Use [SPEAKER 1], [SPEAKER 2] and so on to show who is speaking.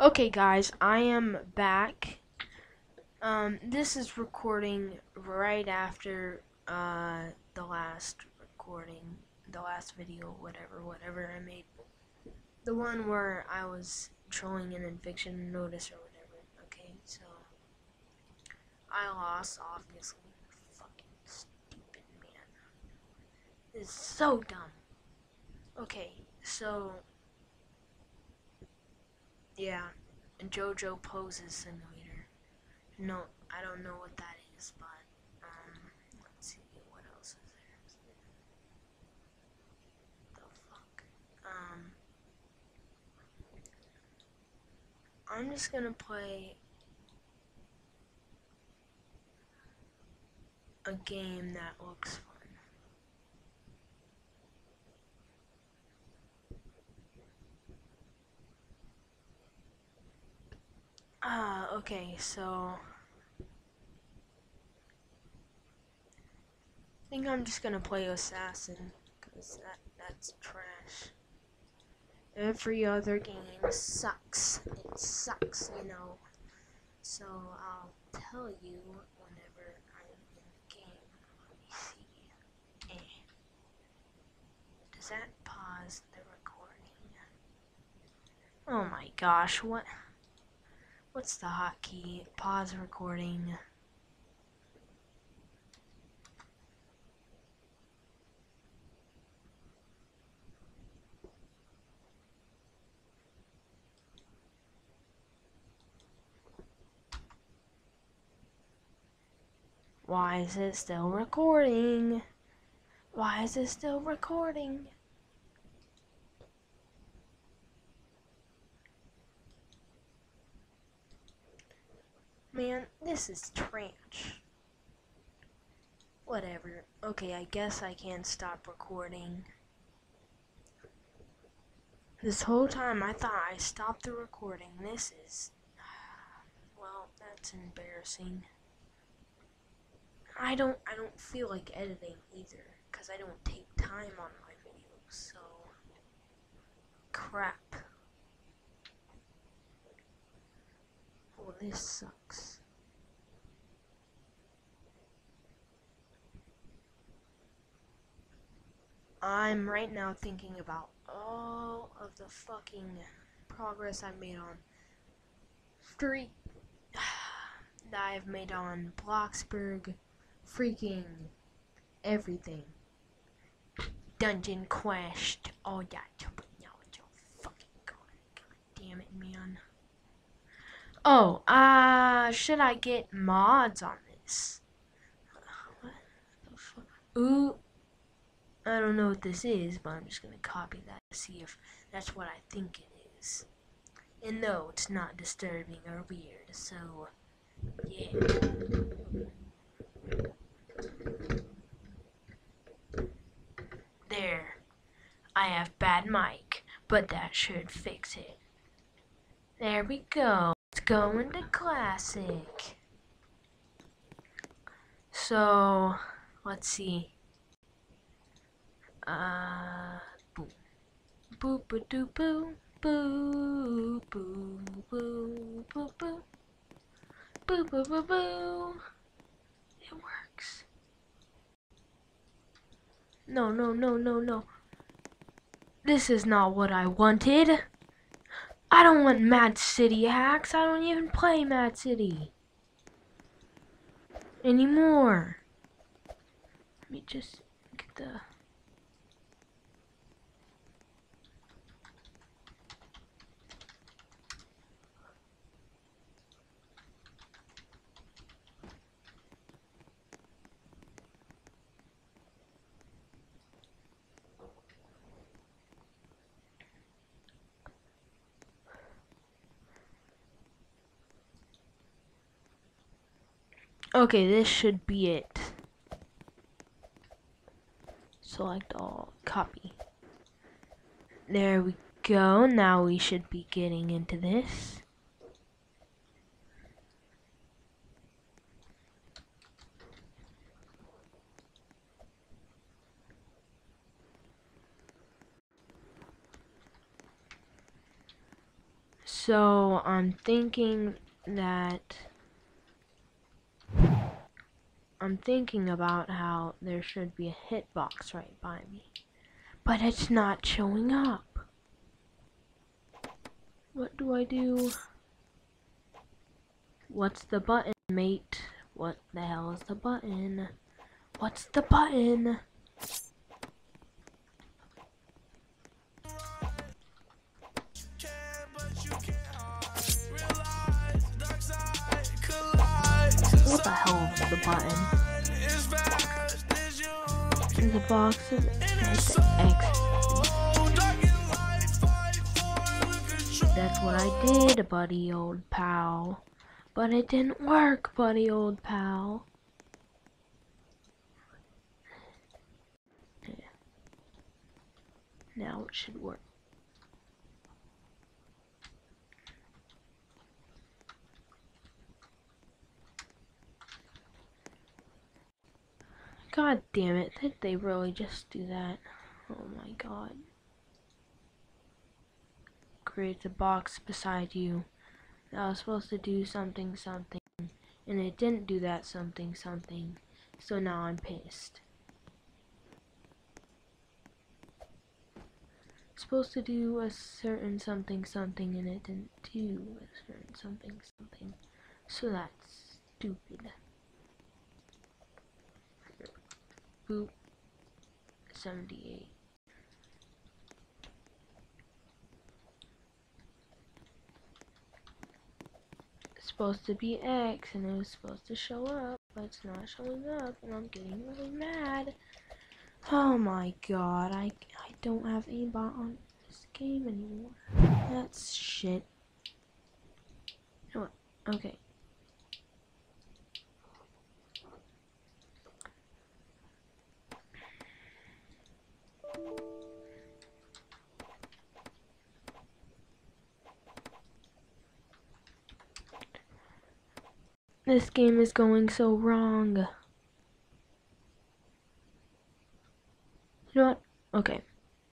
[SPEAKER 1] Okay, guys, I am back. Um, this is recording right after uh, the last recording, the last video, whatever, whatever I made. The one where I was trolling an eviction notice or whatever. Okay, so I lost, obviously. Fucking stupid man. Is so dumb. Okay, so yeah, and JoJo poses simulator. No, I don't know what that is, but um, let's see what else is there. The fuck. Um, I'm just gonna play a game that looks okay, so I think I'm just gonna play Assassin, cause that that's trash. Every other game sucks. It sucks, you know. So I'll tell you whenever I'm in the game. Let me see. Eh. Does that pause the recording? Oh my gosh, what? What's the hotkey? Pause recording. Why is it still recording? Why is it still recording? Man, this is trash. Whatever. Okay, I guess I can't stop recording. This whole time I thought I stopped the recording. This is. Well, that's embarrassing. I don't I don't feel like editing either cuz I don't take time on my videos. So crap. Oh, this sucks. I'm right now thinking about all of the fucking progress I've made on Street that I've made on Bloxburg, freaking everything. Dungeon Quest, all that. No, it's fucking god. God damn it, man. Oh, uh, should I get mods on this? What the fuck? Ooh. I don't know what this is, but I'm just gonna copy that to see if that's what I think it is. And no, it's not disturbing or weird, so yeah. There. I have bad mic, but that should fix it. There we go. Let's go into classic. So, let's see. Uh, boo. Boo boo doo boo. Boo boo boo boo boo. Boo boo boo boo. It works. No, no, no, no, no. This is not what I wanted. I don't want Mad City hacks. I don't even play Mad City anymore. Let me just get the. Okay, this should be it. Select all, copy. There we go. Now we should be getting into this. So I'm thinking that I'm thinking about how there should be a hitbox right by me. But it's not showing up. What do I do? What's the button, mate? What the hell is the button? What's the button? What the hell is the button? In The box of X. That's what I did, buddy old pal. But it didn't work, buddy old pal. Now it should work. God damn it, did they really just do that? Oh my god. Create a box beside you. That was supposed to do something something. And it didn't do that something something. So now I'm pissed. Supposed to do a certain something something and it didn't do a certain something something. So that's stupid. Boop. 78. It's supposed to be X and it was supposed to show up, but it's not showing up and I'm getting really mad. Oh my god, I, I don't have aimbot on this game anymore. That's shit. You know what? Okay. This game is going so wrong. You know what? Okay.